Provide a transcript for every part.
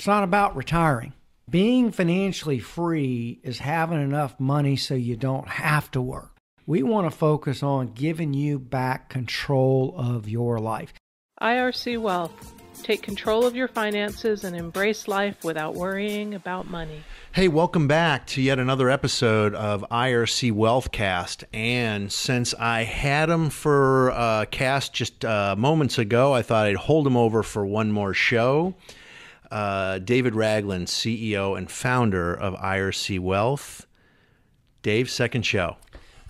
It's not about retiring. Being financially free is having enough money so you don't have to work. We want to focus on giving you back control of your life. IRC Wealth. Take control of your finances and embrace life without worrying about money. Hey, welcome back to yet another episode of IRC Wealthcast. And since I had him for uh, cast just uh, moments ago, I thought I'd hold him over for one more show. Uh, David Ragland, CEO and founder of IRC Wealth. Dave, second show.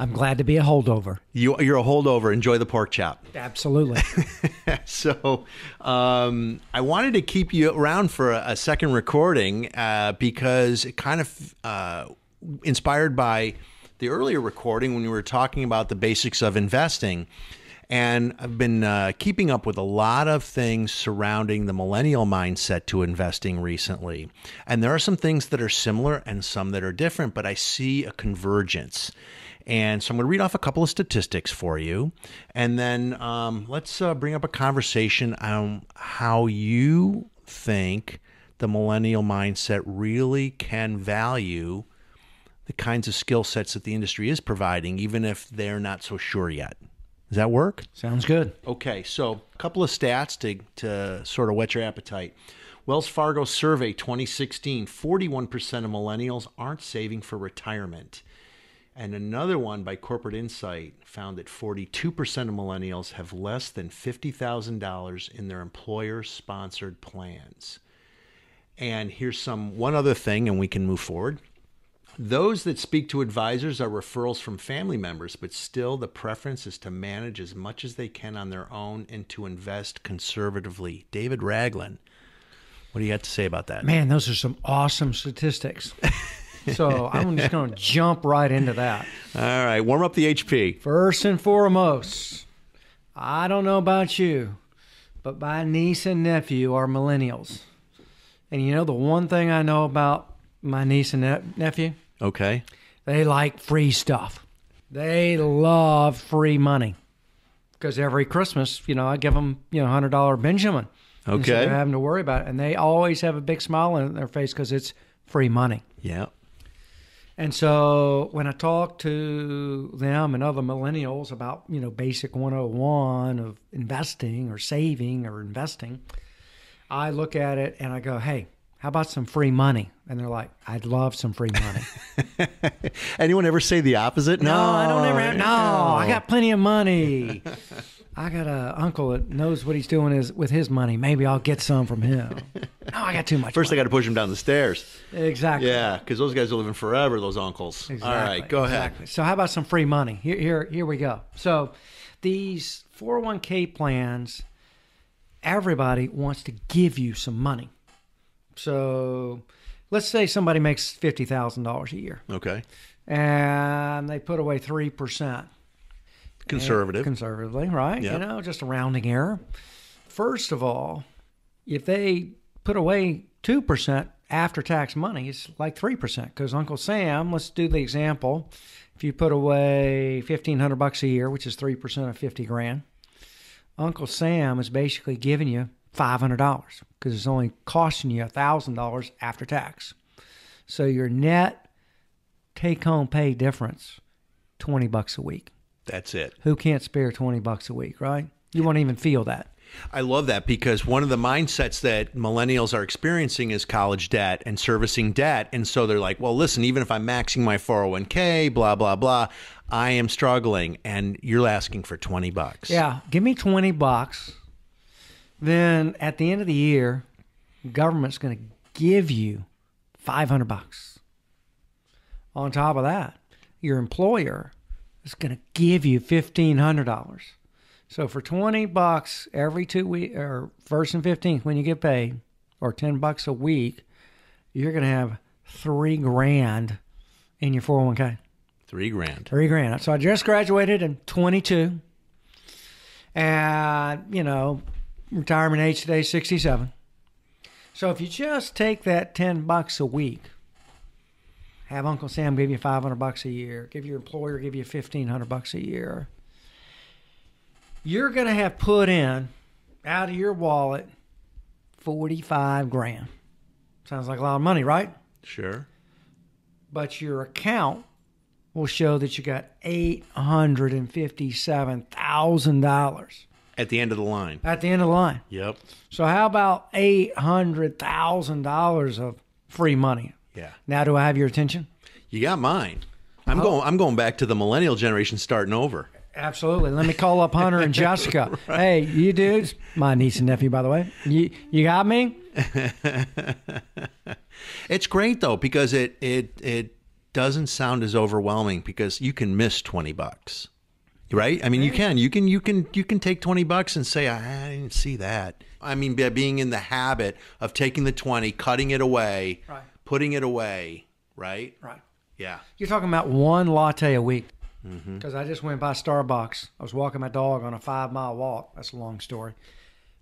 I'm glad to be a holdover. You, you're a holdover. Enjoy the pork chop. Absolutely. so um, I wanted to keep you around for a, a second recording uh, because it kind of uh, inspired by the earlier recording when we were talking about the basics of investing. And I've been uh, keeping up with a lot of things surrounding the millennial mindset to investing recently. And there are some things that are similar and some that are different, but I see a convergence. And so I'm going to read off a couple of statistics for you. And then um, let's uh, bring up a conversation on how you think the millennial mindset really can value the kinds of skill sets that the industry is providing, even if they're not so sure yet. Does that work? Sounds good. Okay, so a couple of stats to, to sort of whet your appetite. Wells Fargo survey 2016 41% of millennials aren't saving for retirement. And another one by Corporate Insight found that 42% of millennials have less than $50,000 in their employer sponsored plans. And here's some one other thing and we can move forward. Those that speak to advisors are referrals from family members, but still the preference is to manage as much as they can on their own and to invest conservatively. David Ragland, what do you have to say about that? Man, those are some awesome statistics. so I'm just going to jump right into that. All right, warm up the HP. First and foremost, I don't know about you, but my niece and nephew are millennials. And you know the one thing I know about my niece and ne- nephew? Okay. They like free stuff. They love free money. Because every Christmas, you know, I give them, you know, $100 Benjamin. Okay. Instead of having to worry about it. And they always have a big smile on their face because it's free money. Yeah. And so when I talk to them and other millennials about, you know, basic 101 of investing or saving or investing, I look at it and I go, hey, how about some free money? And they're like, I'd love some free money. Anyone ever say the opposite? no, I don't ever have, no, I got plenty of money. I got a uncle that knows what he's doing is with his money. Maybe I'll get some from him. No, I got too much. First, I got to push him down the stairs. exactly. Yeah, because those guys are living forever, those uncles. Exactly, All right, go ahead. So how about some free money? Here, here, here we go. So these 401k plans, everybody wants to give you some money. So let's say somebody makes fifty thousand dollars a year, Okay. and they put away three percent Conservative. conservatively, right? Yep. You know, just a rounding error. First of all, if they put away 2% after tax money, it's like 3% because Uncle Sam, let's do the example. If you put away 1500 bucks a year, which is 3% of 50 grand, Uncle Sam is basically giving you $500 because it's only costing you $1,000 after tax. So your net take home pay difference 20 bucks a week. That's it. Who can't spare 20 bucks a week, right? You won't even feel that. I love that because one of the mindsets that millennials are experiencing is college debt and servicing debt. And so they're like, well, listen, even if I'm maxing my 401k, blah, blah, blah, I am struggling. And you're asking for 20 bucks. Yeah, give me 20 bucks. Then at the end of the year, government's going to give you 500 bucks. On top of that, your employer is going to give you $1500. So for 20 bucks every 2 week or first and 15th when you get paid or 10 bucks a week, you're going to have 3 grand in your 401k. Three grand. Three grand. So I just graduated in 22. And, you know, retirement age today 67. So if you just take that 10 bucks a week, have Uncle Sam give you 500 bucks a year, give your employer give you 1500 bucks a year. You're going to have put in out of your wallet 45 grand. Sounds like a lot of money, right? Sure. But your account will show that you got $857,000 at the end of the line. at the end of the line. Yep. So how about eight hundred thousand dollars of free money? Yeah. Now, do I have your attention? You got mine. I'm oh. going. I'm going back to the millennial generation, starting over. Absolutely. Let me call up Hunter and Jessica. Hey, you dudes, my niece and nephew, by the way. You you got me? It's great though because it it it doesn't sound as overwhelming because you can miss twenty bucks, right? I mean, you can you can you can you can take twenty bucks and say I didn't see that. I mean, by being in the habit of taking the twenty, cutting it away, Right. putting it away, right? Right. Yeah. You're talking about one latte a week. Mm-hmm. Because I just went by Starbucks. I was walking my dog on a five mile walk. That's a long story.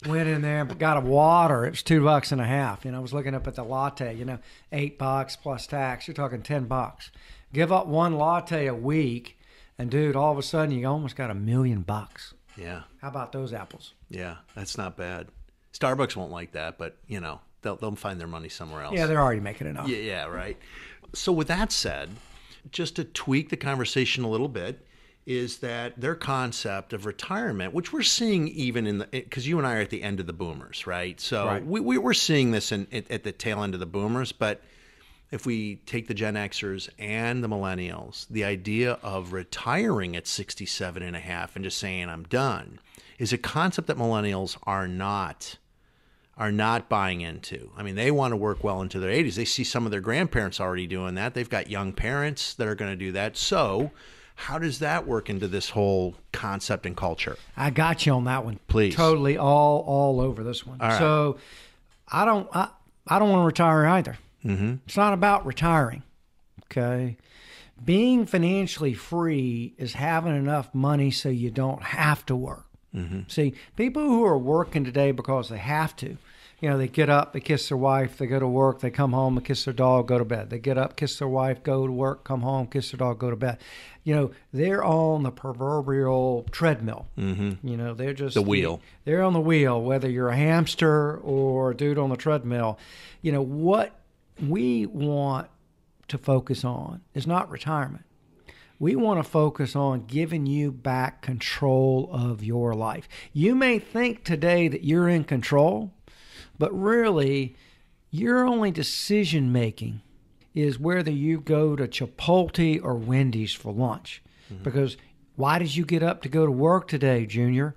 Went in there got a water. It was two bucks and a half. You know, I was looking up at the latte. You know, eight bucks plus tax. You're talking ten bucks. Give up one latte a week, and dude, all of a sudden you almost got a million bucks. Yeah. How about those apples? Yeah. That's not bad. Starbucks won't like that, but you know they'll they'll find their money somewhere else. Yeah, they're already making enough. Yeah, yeah, right. So with that said, just to tweak the conversation a little bit, is that their concept of retirement, which we're seeing even in the eh, because you and I are at the end of the boomers, right? So Right. we, we we're seeing this in at, at the tail end of the boomers, but if we take the Gen Xers and the millennials, the idea of retiring at 67 and a half and just saying I'm done is a concept that millennials are not are not buying into. I mean, they want to work well into their 80s. They see some of their grandparents already doing that. They've got young parents that are going to do that. So, how does that work into this whole concept and culture? I got you on that one. Please. Totally all all over this one. right. So I don't I, I don't want to retire either. Mm-hmm. It's not about retiring. Okay. Being financially free is having enough money so you don't have to work. Mm-hmm. See, people who are working today because they have to, you know, they get up, they kiss their wife, they go to work, they come home, they kiss their dog, go to bed. They get up, kiss their wife, go to work, come home, kiss their dog, go to bed. You know, they're on the proverbial treadmill. Mm-hmm. You know, they're just The wheel. They're on the wheel, whether you're a hamster or a dude on the treadmill. You know, what we want to focus on is not retirement. We want to focus on giving you back control of your life. You may think today that you're in control, but really, your only decision making is whether you go to Chipotle or Wendy's for lunch. Mm-hmm. Because why did you get up to go to work today, Junior?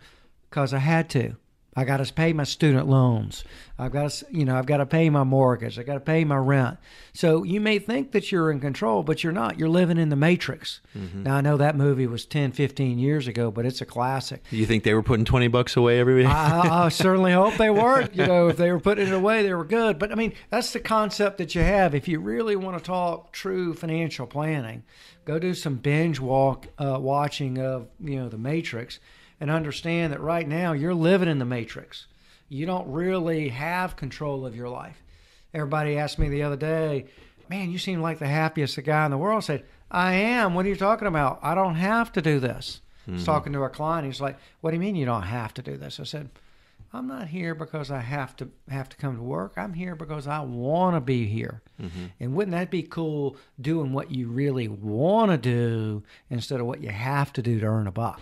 Because I had to. I got to pay my student loans. I've got to, you know, I've got to pay my mortgage. I got to pay my rent. So you may think that you're in control, but you're not. You're living in the matrix. Now I know that movie was 10, 15 years ago, but it's a classic. You think they were putting 20 bucks away every day? I, I certainly hope they weren't. You know, if they were putting it away, they were good. But I mean, that's the concept that you have. If you really want to talk true financial planning, go do some binge walk uh, watching of you know the Matrix, and understand that right now you're living in the Matrix. You don't really have control of your life. Everybody asked me the other day, "Man, you seem like the happiest guy in the world." I said, "I am. What are you talking about? I don't have to do this." I was mm-hmm. talking to a client. He's like, "What do you mean you don't have to do this?" I said, I'm not here because I have to have to come to work. I'm here because I want to be here. Mm-hmm. And wouldn't that be cool doing what you really want to do instead of what you have to do to earn a buck?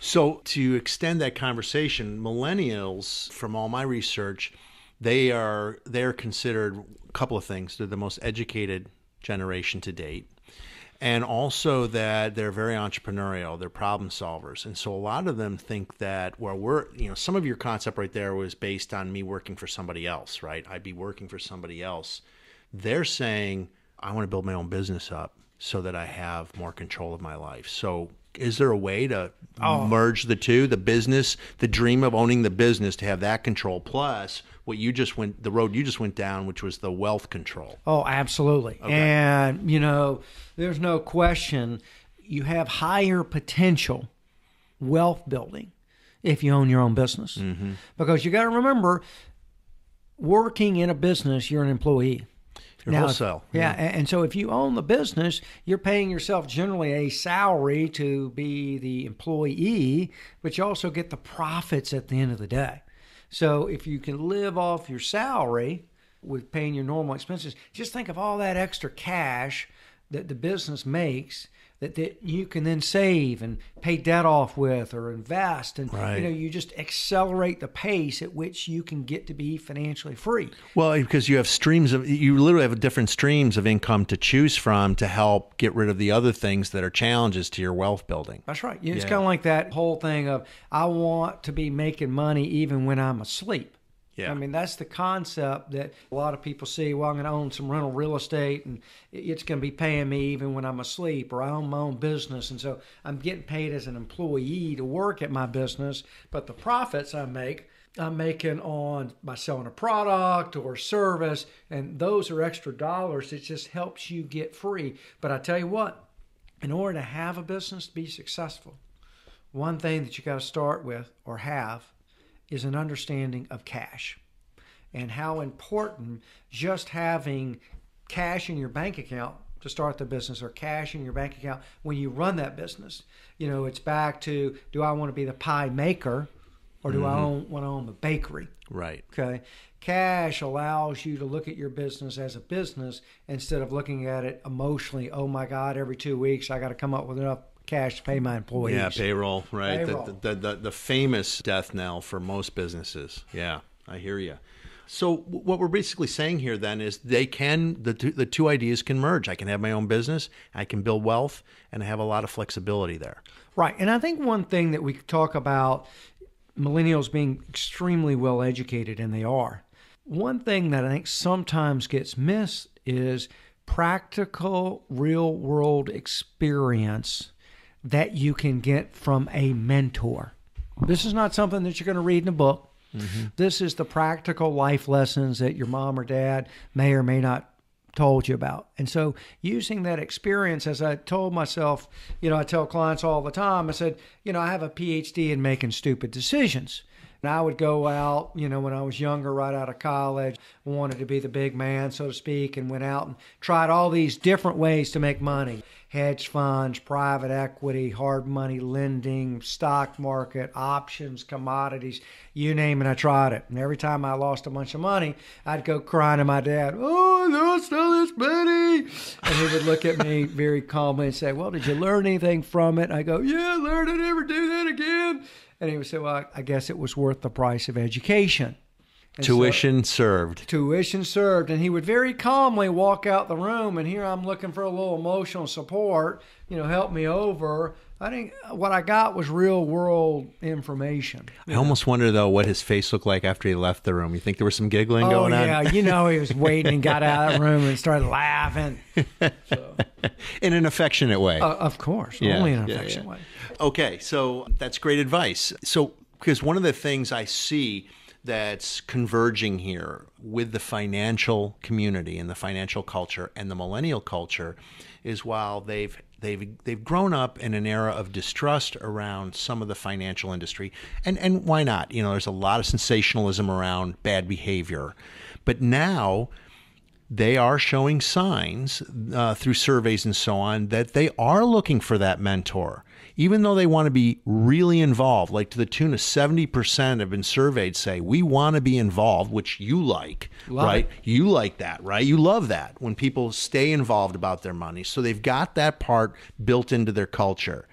So to extend that conversation, millennials, from all my research, they are they're considered a couple of things. They're the most educated generation to date. And also that they're very entrepreneurial, they're problem solvers. And so a lot of them think that well we're you know, some of your concept right there was based on me working for somebody else, right? I'd be working for somebody else. They're saying, I want to build my own business up so that I have more control of my life. So is there a way to oh. merge the two the business the dream of owning the business to have that control plus what you just went the road you just went down which was the wealth control Oh, absolutely. And, you know, there's no question you have higher potential wealth building if you own your own business. Mm-hmm. Because you got to remember, working in a business, you're an employee. Your Now, wholesale Yeah, a- and so if you own the business, you're paying yourself generally a salary to be the employee, but you also get the profits at the end of the day. So if you can live off your salary, with paying your normal expenses. Just think of all that extra cash that the business makes that, that you can then save and pay debt off with or invest and Right. you know you just accelerate the pace at which you can get to be financially free Well, because you have streams of, you literally have different streams of income to choose from to help get rid of the other things that are challenges to your wealth building. that's right it's Yeah. kind of like that whole thing of i want to be making money even when i'm asleep Yeah. I mean, that's the concept that a lot of people see. Well, I'm going to own some rental real estate and it's going to be paying me even when I'm asleep, or I own my own business. And so I'm getting paid as an employee to work at my business. But the profits I make, I'm making on by selling a product or service. And those are extra dollars. It just helps you get free. But I tell you what, in order to have a business to be successful, one thing that you got to start with or have is an understanding of cash and how important just having cash in your bank account to start the business or cash in your bank account when you run that business. You know, it's back to do I want to be the pie maker or do I mm-hmm. own, want to own the bakery? Right. Okay. Cash allows you to look at your business as a business instead of looking at it emotionally. Oh my God, every two weeks I got to come up with enough cash to pay my employees. Yeah, payroll, right? Payroll. The, the, the, the famous death knell for most businesses. Yeah, I hear you. So what we're basically saying here then is they can the two, the two ideas can merge. I can have my own business, I can build wealth, and I have a lot of flexibility there. Right. And I think one thing that we could talk about millennials being extremely well educated, and they are. One thing that I think sometimes gets missed is practical, real world experience that you can get from a mentor. This is not something that you're going to read in a book. Mm-hmm. This is the practical life lessons that your mom or dad may or may not told you about. And so using that experience, as I told myself, you know, I tell clients all the time, I said, you know, I have a PhD in making stupid decisions. And I would go out, you know, when I was younger, right out of college, wanted to be the big man, so to speak, and went out and tried all these different ways to make money hedge funds, private equity, hard money lending, stock market, options, commodities, you name it, I tried it. And every time I lost a bunch of money, I'd go crying to my dad, Oh, I lost all this money. And he would look at me very calmly and say, Well, did you learn anything from it? I go, Yeah, I learned never do that again. And he would say, Well, I guess it was worth the price of education. And so- Tuition served. tuition served and he would very calmly walk out the room and here i'm looking for a little emotional support you know help me over i think what i got was real world information I almost wonder though what his face looked like after he left the room. You think there was some giggling oh going yeah on Yeah, you know he was waiting and got out of the room and started laughing so, in an affectionate way? uh, of course Yeah, only in an yeah, affection yeah. way Okay, so that's great advice. So, because one of the things I see that's converging here with the financial community and the financial culture and the millennial culture is while they've they've they've grown up in an era of distrust around some of the financial industry and and why not you know there's a lot of sensationalism around bad behavior but now they are showing signs uh, through surveys and so on that they are looking for that mentor. Even though they want to be really involved, like to the tune of 70% have been surveyed say, we want to be involved, which you like, Love right? it. You like that, right? You love that when people stay involved about their money. So they've got that part built into their culture,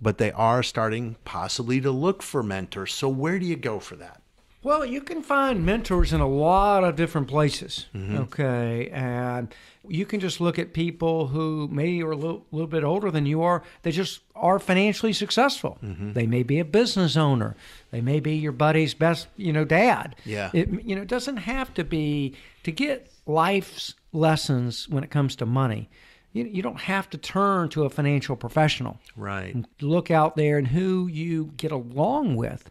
but they are starting possibly to look for mentors. So where do you go for that? Well, you can find mentors in a lot of different places. Mm-hmm. Okay. And you can just look at people who maybe are a little, little bit older than you are. They just are financially successful. Mm-hmm. They may be a business owner. They may be your buddy's best, you know, dad. Yeah. It, you know, it doesn't have to be to get life's lessons when it comes to money. You, you don't have to turn to a financial professional Right. look out there and who you get along with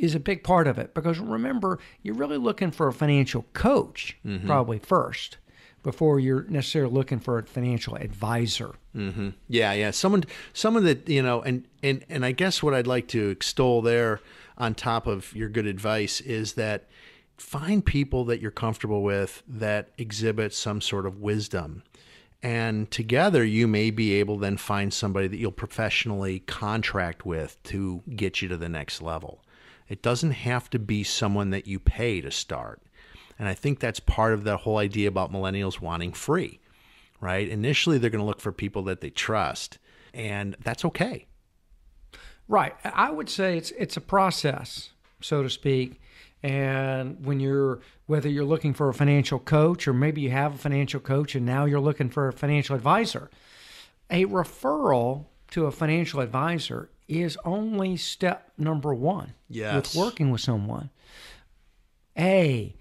is a big part of it. Because remember you're really looking for a financial coach mm-hmm. probably first before you're necessarily looking for a financial advisor. Mm-hmm. Yeah, yeah. Someone, someone that you know, and and and I guess what I'd like to extol there, on top of your good advice, is that find people that you're comfortable with that exhibit some sort of wisdom, and together you may be able then find somebody that you'll professionally contract with to get you to the next level. It doesn't have to be someone that you pay to start. And I think that's part of the whole idea about millennials wanting free, right? Initially, they're going to look for people that they trust, and that's okay. Right. I would say it's it's a process, so to speak. And when you're whether you're looking for a financial coach or maybe you have a financial coach and now you're looking for a financial advisor, a referral to a financial advisor is only step number 1 Yes. with working with someone. A,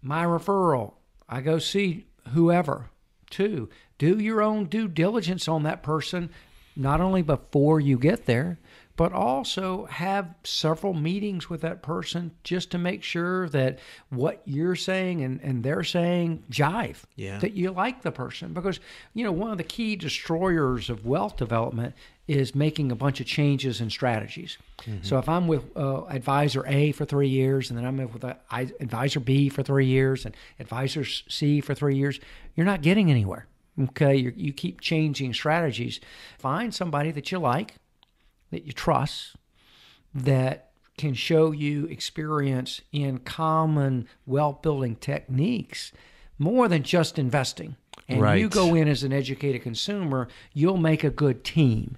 my referral, I go see whoever. Two, do your own due diligence on that person, not only before you get there, but also have several meetings with that person just to make sure that what you're saying and, and they're saying jive. Yeah. That you like the person. Because, you know, one of the key destroyers of wealth development is making a bunch of changes and strategies. So if I'm with uh, advisor A for three years, and then I'm with uh, advisor B for three years, and advisor C for three years, you're not getting anywhere. Okay, you you keep changing strategies. Find somebody that you like, that you trust, that can show you experience in common wealth building techniques more than just investing. And you go in as an educated consumer, you'll make a good team.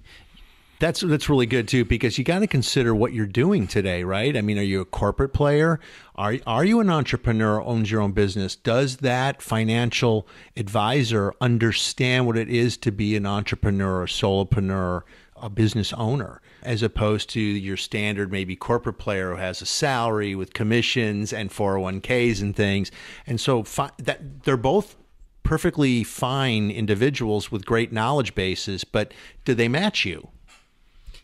That's that's really good too because you got to consider what you're doing today, right? I mean, are you a corporate player? Are are you an entrepreneur owns your own business? Does that financial advisor understand what it is to be an entrepreneur, a solopreneur, a business owner, as opposed to your standard maybe corporate player who has a salary with commissions and 401ks and things? And so fi- that they're both perfectly fine individuals with great knowledge bases, but do they match you?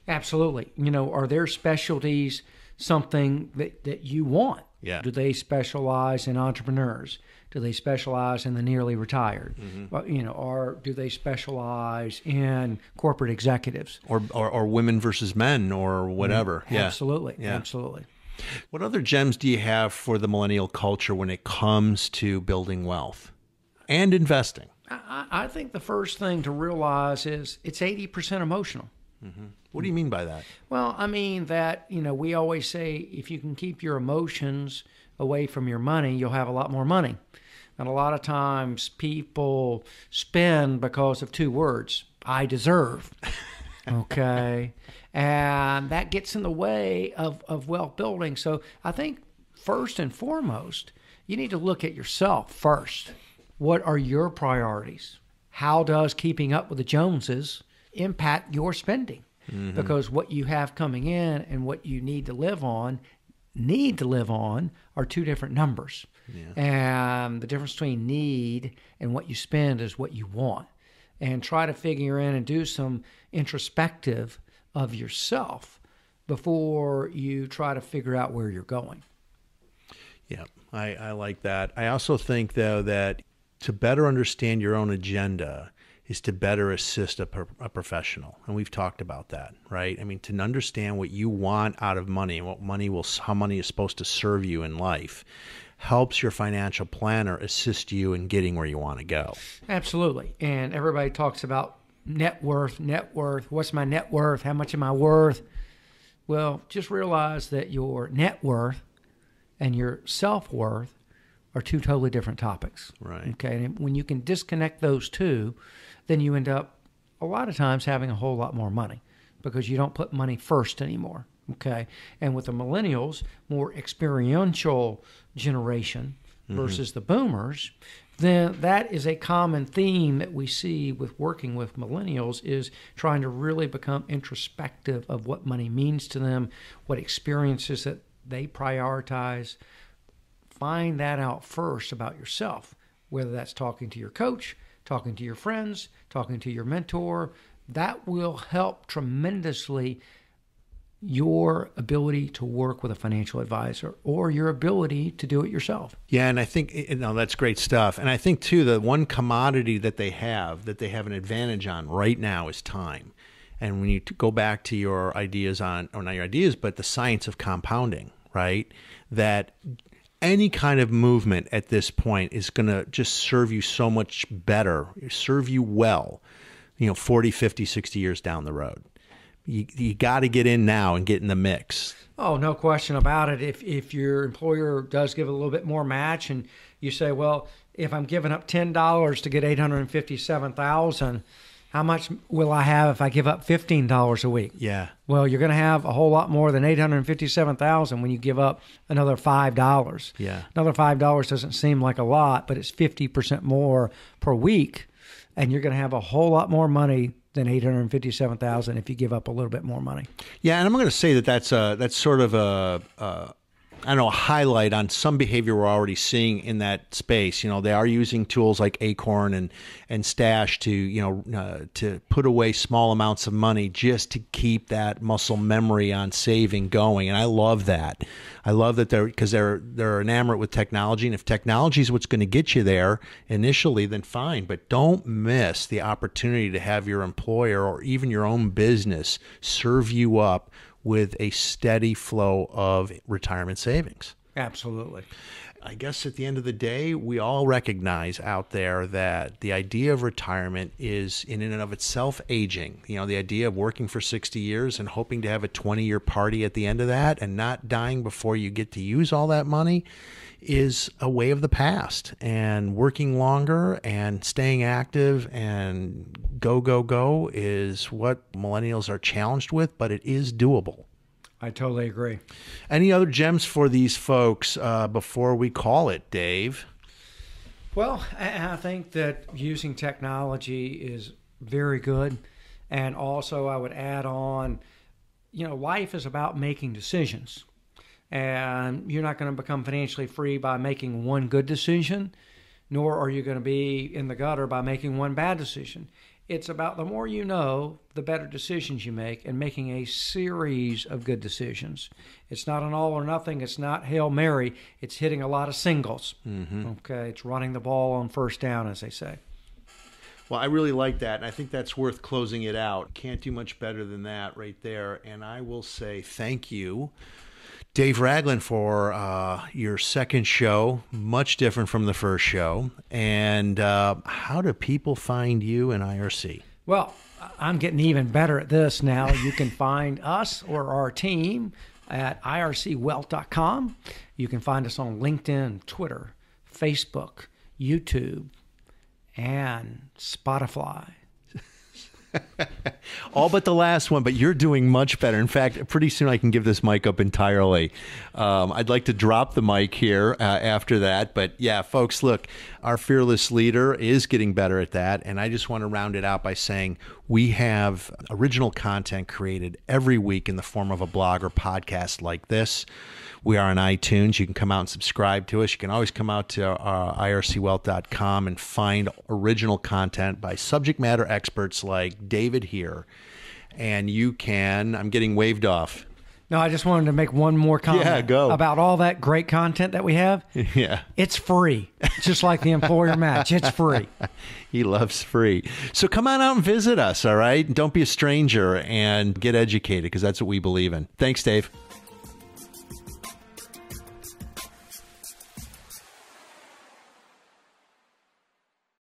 Absolutely. You know, are their specialties something that, that you want? Yeah. Do they specialize in entrepreneurs? Do they specialize in the nearly retired? Mm-hmm. Well, you know, or do they specialize in corporate executives? or, or or women versus men or mm-hmm. whatever. Yeah. Absolutely. Yeah. Absolutely. What other gems do you have for the millennial culture when it comes to building wealth and investing? I, I I think the first thing to realize is it's 80% emotional. Mm-hmm. What do you mean by that? Well, I mean that, you know, we always say if you can keep your emotions away from your money, you'll have a lot more money. And a lot of times people spend because of two words I deserve. Okay. and that gets in the way of, of wealth building. So I think first and foremost, you need to look at yourself first. What are your priorities? How does keeping up with the Joneses impact your spending? Mm-hmm. Because what you have coming in and what you need to live on, need to live on, are two different numbers. And the difference between need and what you spend is what you want. And try to figure in and do some introspective of yourself before you try to figure out where you're going. Yeah, I, I like that. I also think, though, that to better understand your own agenda is to better assist a, pro- a professional. And we've talked about that, right? I mean, to understand what you want out of money and what money will, how money is supposed to serve you in life helps your financial planner assist you in getting where you want to go. Absolutely. And everybody talks about net worth, net worth. What's my net worth? How much am I worth? Well, just realize that your net worth and your self worth are two totally different topics. Right. Okay. And when you can disconnect those two, then you end up a lot of times having a whole lot more money because you don't put money first anymore. Okay. And with the millennials, more experiential generation mm-hmm. versus the boomers, then that is a common theme that we see with working with millennials is trying to really become introspective of what money means to them, what experiences that they prioritize. Find that out first about yourself, whether that's talking to your coach, talking to your friends, talking to your mentor. That will help tremendously your ability to work with a financial advisor or your ability to do it yourself. Yeah, and I think eh, eh, you know that's great stuff. And I think too the one commodity that they have that they have an advantage on right now is time. And when you go back to your ideas on, or not your ideas, but the science of compounding, right? That any kind of movement at this point is going to just serve you so much better, serve you well, you know, 40, 50, 60 years down the road. You, you got to get in now and get in the mix. Oh, no question about it. If, if your employer does give a little bit more match and you say, well, if I'm giving up $10 to get 857,000, how much will I have if I give up fifteen dollars a week? Yeah. Well, you're going to have a whole lot more than eight hundred fifty-seven thousand when you give up another five dollars. Yeah. Another five dollars doesn't seem like a lot, but it's fifty percent more per week, and you're going to have a whole lot more money than eight hundred fifty-seven thousand if you give up a little bit more money. Yeah, and I'm going to say that that's a that's sort of a, a I don't know, a highlight on some behavior we're already seeing in that space. You know, they are using tools like Acorn and and Stash to you know uh, to put away small amounts of money just to keep that muscle memory on saving going, and I love that. I love that they're because they're they're enamored with technology, and if technology is what's going to get you there initially, then fine. But don't miss the opportunity to have your employer or even your own business serve you up with a steady flow of retirement savings. Absolutely. I guess at the end of the day, we all recognize out there that the idea of retirement is, in and of itself, aging. You know, the idea of working for 60 years and hoping to have a 20 year party at the end of that and not dying before you get to use all that money is a way of the past. And working longer and staying active and go, go, go is what millennials are challenged with, but it is doable. I totally agree. Any other gems for these folks uh, before we call it, Dave? Well, I think that using technology is very good. And also, I would add on, you know, life is about making decisions. And you're not going to become financially free by making one good decision, nor are you going to be in the gutter by making one bad decision. It's about the more you know, the better decisions you make, and making a series of good decisions. It's not an all or nothing. It's not Hail Mary. It's hitting a lot of singles. Mm-hmm. Okay. It's running the ball on first down, as they say. Well, I really like that. And I think that's worth closing it out. Can't do much better than that right there. And I will say thank you Dave Ragland for uh, your second show, much different from the first show. And uh, how do people find you and IRC? Well, I'm getting even better at this now. You can find us or our team at ircwealth.com. You can find us on LinkedIn, Twitter, Facebook, YouTube, and Spotify. All but the last one, but you're doing much better. In fact, pretty soon I can give this mic up entirely. Um, I'd like to drop the mic here uh, after that. But yeah, folks, look, our fearless leader is getting better at that. And I just want to round it out by saying we have original content created every week in the form of a blog or podcast like this. We are on iTunes. You can come out and subscribe to us. You can always come out to uh, ircwealth.com and find original content by subject matter experts like David here. And you can, I'm getting waved off. No, I just wanted to make one more comment yeah, go. about all that great content that we have. Yeah. It's free, just like the employer match. It's free. he loves free. So come on out and visit us, all right? Don't be a stranger and get educated because that's what we believe in. Thanks, Dave.